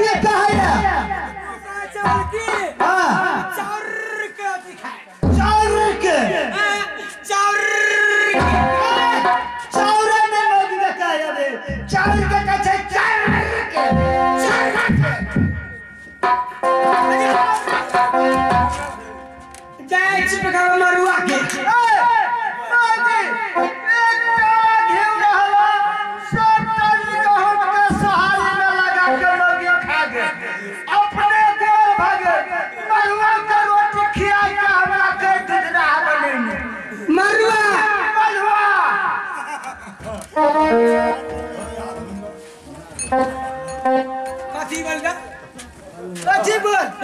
ये कहा है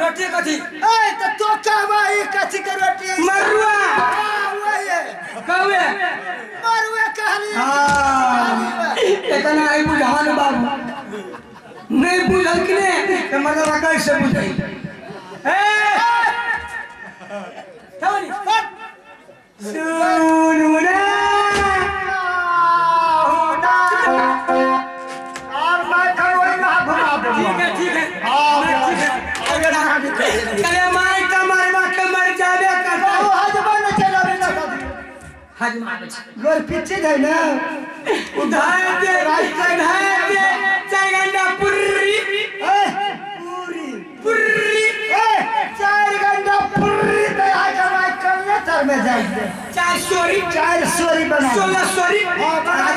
रोटी कथी मरुआ कौवे इतना आई बुझान बाबू नहीं बुझल कि नहीं तो मतलब कैसे बुझाई ए थानी सुन रे अरे माई तुम्हारे माँ के मर जावे करता हजमा गोर पीछे गए ना? उधार दे उधार दे चार घंटा पुर्री। पूरी पुर्री। चार घंटा पूरी तैयार करवाए करने तर में जाएँगे। चार सोरी। चार सोरी बना सोलह सोरी। हाँ,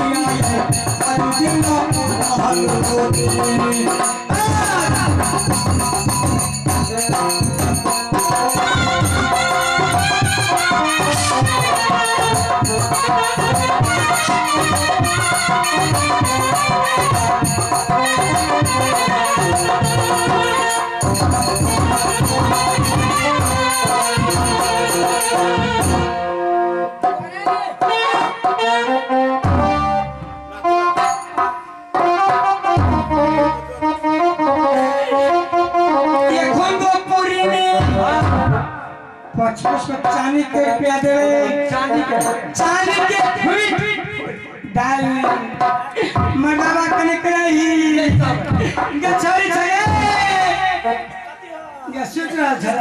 ये चांदी के रुपया दे। चांदी के चांदी के फीट। डाल। मडवा कने करही गछरी छे ये सूत्र छे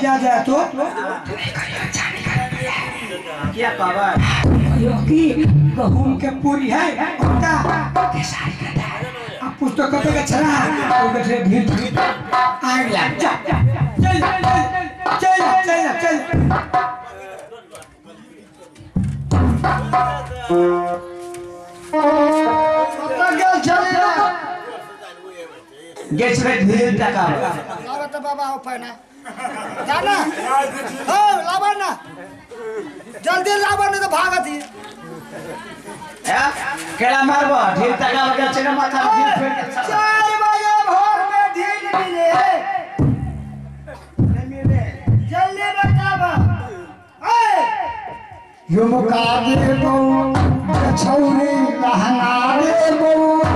जीजा जाए तो? क्या गहूम के पूरी है उनका केसारी का अब पुस्तक का तो कैसे भीड़ भीड़। आग लग जा। चल चल चल चल चल पता गेल चले ना गेट में ढेर टका लावा तो बाबा हो पाना जाना। हो ना जल्दी नहीं तो भागत ही? केला मारबो? ढेर टका लगे छे माथा फेर के चार बजे भोर में ढील मिले। नहीं मिले जल्दी बतावा ए यो छौरी बहू।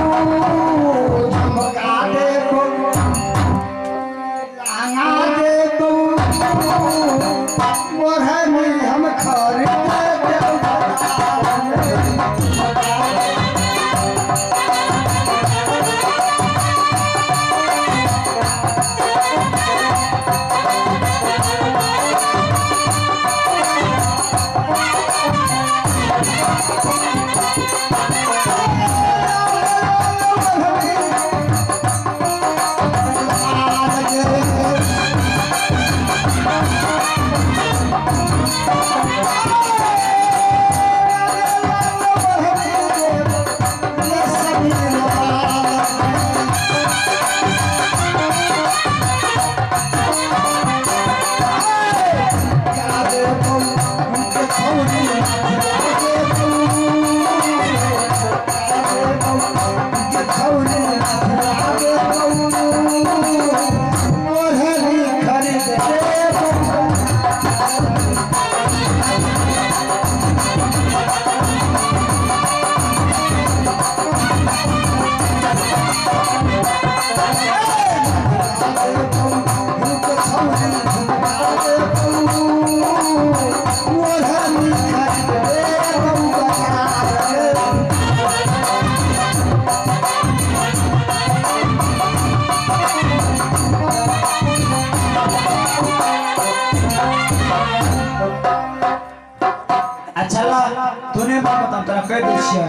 तूने बात बता तोरा कह दै छियै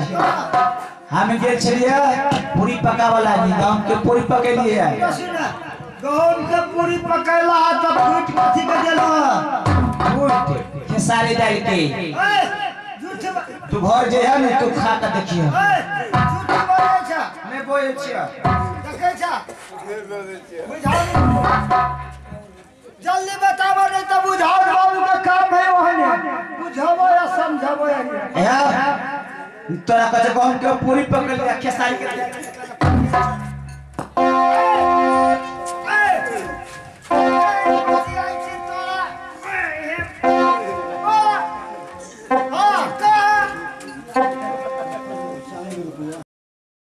हम गेल छलियै पूरी पकावा लागी गाँव के पूरी पकेलिए। गहूम के पूरी पकैला तो फूट कथी के देला खेसारी डाल के तू घर जे है ना तू खा के देखिए। ए झूठ बोलै छ नहीं बोले छियै। देखै छ बुझाओ जल्दी बताबो नहीं तो बुझाओ बाबू का काम है वहने बुझाबो या समझाबो या तोरा कहे कौन के पूरी पकड़ लिया खेसारी के